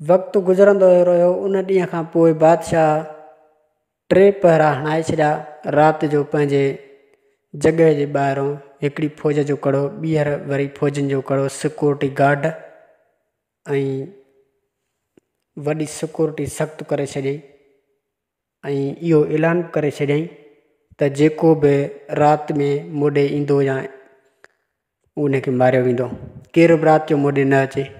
वक़्तु गुज़रंदो रहियो, उन ॾींहं बादशाह टे पहिरा हणाए छॾिया। राति जो पंहिंजे जॻह जे ॿाहिरों हिकिड़ी फ़ौज जो कड़ो, ॿीहर वरी फ़ौजनि जो कड़ो, सिक्योरिटी गार्ड ऐं वॾी सिक्योरिटी सख़्तु करे छॾियईं ऐलान करे छॾियईं त जेको में मोॾे ईंदो या उनखे मारियो वेंदो। केरु बि राति जो मोॾे न अचे।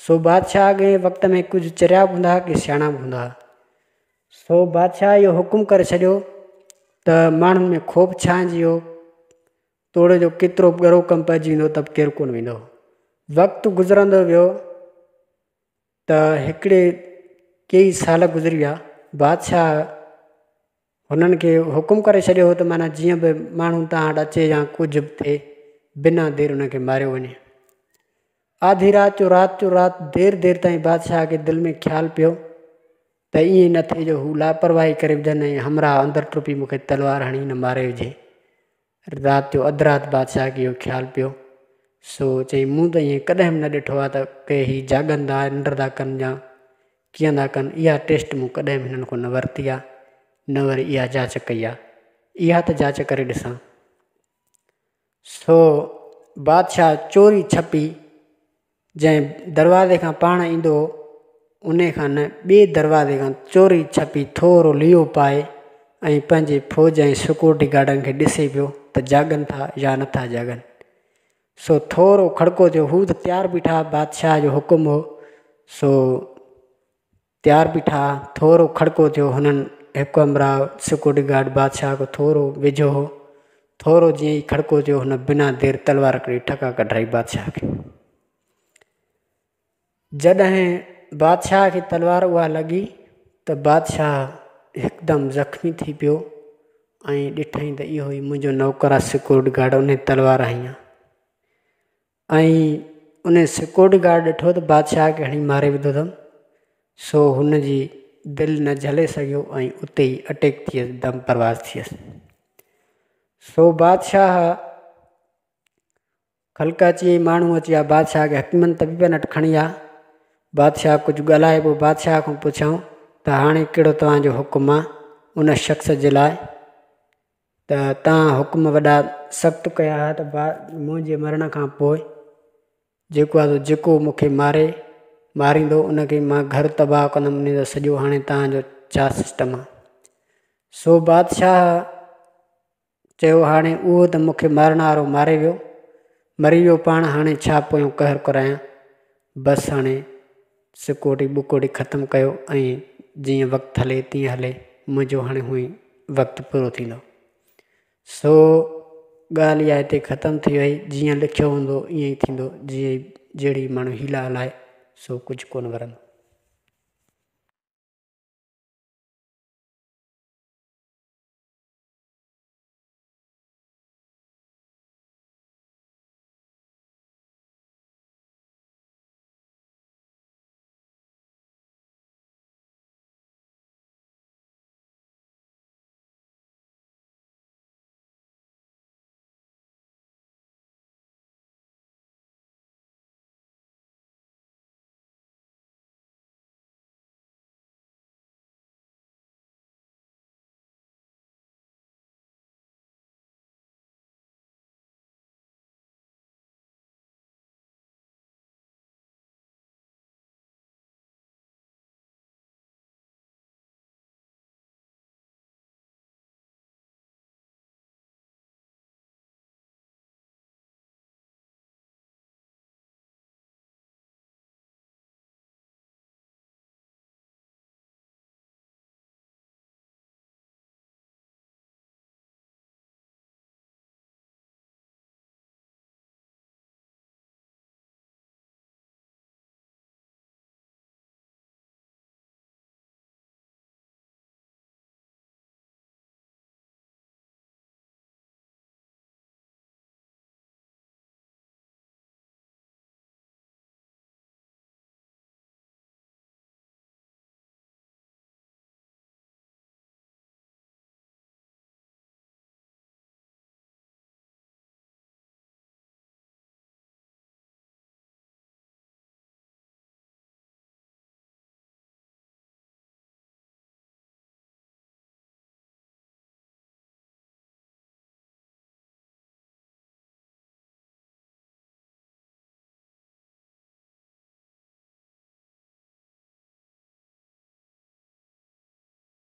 सो बादशाह अॻे वक़्त में कुझु चरिया बि हूंदा की सियाणा बि हूंदा सो बादशाह इहो हुकुम करे छॾियो त माण्हुनि में ख़ौफ़ छांइजी वियो तोड़े जो केतिरो ॻरो कमु पइजी वेंदो त केरु कोन वेंदो वक़्तु गुज़रंदो कई साल गुज़री विया बादशाह हुननि हुकुम करे छॾियो हो त माना जीअं बि माण्हू तव्हां वटि अचे या कुझु बि थिए बिना देरि हुनखे मारियो वञे। आधी राति जो राति जो राति देरि देरि ताईं बादशाह खे दिलि में ख़्यालु पियो, त ईअं न थिए जो लापरवाही करे विझनि ऐं हमरा अंदरि टुपी मूंखे तलवार हणी न मारे विझे। राति जो अधु राति बादशाह खे इहो ख़्यालु पियो। सो चई, मूं त ईअं कॾहिं न ॾिठो आहे त के हीअ जाॻनि था निंड था कनि या कीअं था कनि टेस्ट मूं कॾहिं बि हिननि न वरिती आहे न वरी इहा जाँच कई आहे इहा त जाँच सो बादशाह चोरी छपी। जंहिं दरवाज़े खां पाण ईंदो, उन न, ॿिए दरवाज़े खां चोरी छपी थोरो लियो पाए ऐं फ़ौज ऐं सिक्योरिटी गार्डनि खे ॾिसे पियो त जाॻनि था या नथा जाॻनि सो थोरो खड़को थियो, हू त तयारु बीठा बादशाह जो हुकुम हो। सो तयारु बीठा थोरो खड़को थियो, हुननि हिकु अमरा सिक्योरिटी गार्ड बादशाह खां थोरो वेझो हो। जीअं ई खड़को हुन बिना देरि तलवार कढी ठका कढाई बादशाह खे। जॾहिं बादशाह खे तलवार उहा लॻी त बादशाह हिकदमि ज़ख़्मी थी पियो। ऐं ॾिठईं त इहो ई नौकर आहे सिक्योरिटी गार्ड उन तलवार हईं ऐं सिक्योरिटी गार्ड ॾिठो त बादशाह खे हणी मारे विधो अथमि। सो हुन दिलि न झले सघियो ऐं उते ई अटैक थी दम परवाज़ थी वियसि। सो बादशाह ख़लक अची माण्हू अची बादशाह खे हकीमनि तबीबनि खणी विया। बादशाह कुझु ॻाल्हाए, पोइ बादशाह खां पुछऊं, त हाणे कहिड़ो तव्हांजो हुकुम आहे उन शख़्स जे लाइ? त तव्हां हुकुम वॾा सख़्तु कया त मुंहिंजे मरण खां पोइ जेको आहे मारे, मारींदो, उनखे माँ घरु तबाह कंदुमि, उन सॼो हाणे तव्हांजो छा सिस्टम आहे सो बादशाह चयो, हाणे उहो त मूंखे मारण मारे वियो, मरी हाणे छा पोयूं कहर करायां? बसि हाणे सिकोटी बुकोटी ख़तमु कयो ऐं जीअं वक़्तु हले, तीअं हले, मुंहिंजो हाणे हूअं वक़्तु पूरो थींदो। सो, ॻाल्हि इहा हिते ख़तमु थी वई, जीअं लिखियो हूंदो, ईअं ई थींदो, जीअं जहिड़ी माण्हू हीला हलाए सो कुझु कोन वरंदो।